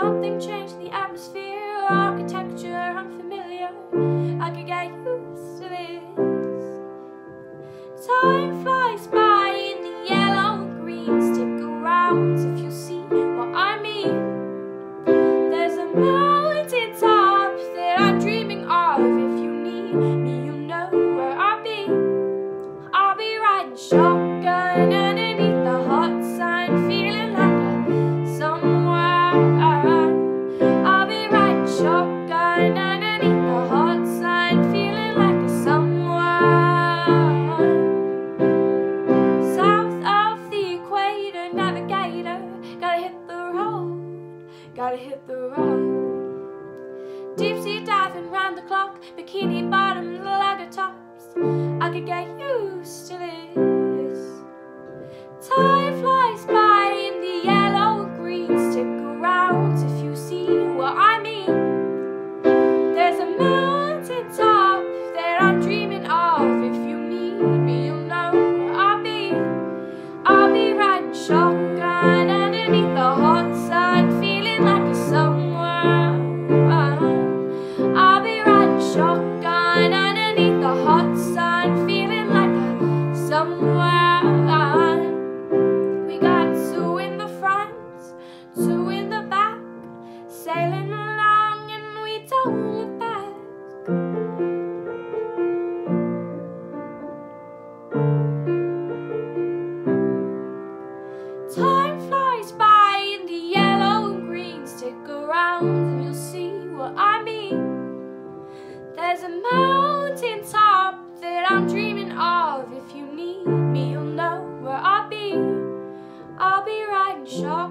something changed. gotta hit the road. Deep sea diving round the clock, bikini bottom, little lagger tops. I could get used to this. Time flies by in the yellow green. Stick around if you see what I mean. There's a mountain top that I'm dreaming of. If you need me, you'll know I'll be, I'll be riding shotgun. shop.